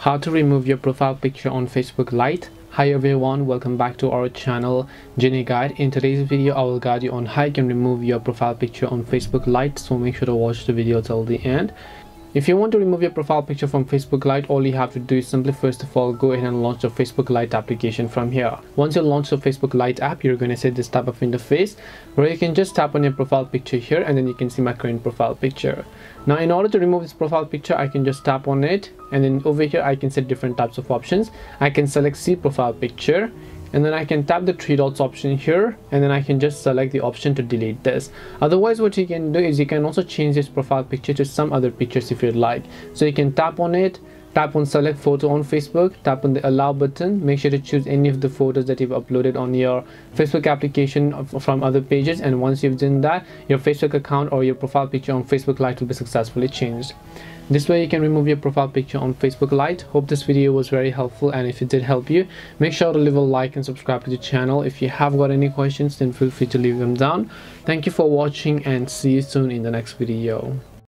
how to remove your profile picture on Facebook Lite. Hi everyone, welcome back to our channel Genie Guide. In today's video, I will guide you on how you can remove your profile picture on Facebook Lite. So make sure to watch the video till the end. If you want to remove your profile picture from Facebook Lite, all you have to do is simply first of all go ahead and launch the Facebook Lite application from here. Once you launch the Facebook Lite app, you're going to see this type of interface where you can just tap on your profile picture here and then you can see my current profile picture. Now in order to remove this profile picture, I can just tap on it and then over here I can set different types of options. I can select see profile picture and then I can tap the three dots option here and then I can just select the option to delete this. Otherwise what you can do is you can also change this profile picture to some other pictures if you'd like. So you can tap on it tap on select photo on facebook tap on the allow button make sure to choose any of the photos that you've uploaded on your facebook application from other pages and once you've done that your facebook account or your profile picture on facebook lite will be successfully changed this way you can remove your profile picture on Facebook Lite. Hope this video was very helpful and if it did help you, make sure to leave a like and subscribe to the channel. If you have got any questions, then feel free to leave them down. Thank you for watching and see you soon in the next video.